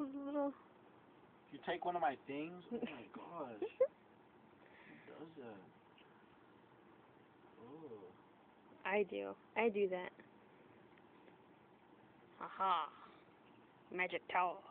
a little... You take one of my things? Oh my gosh. Who does that? Oh. I do. I do that. Aha. Magic towel.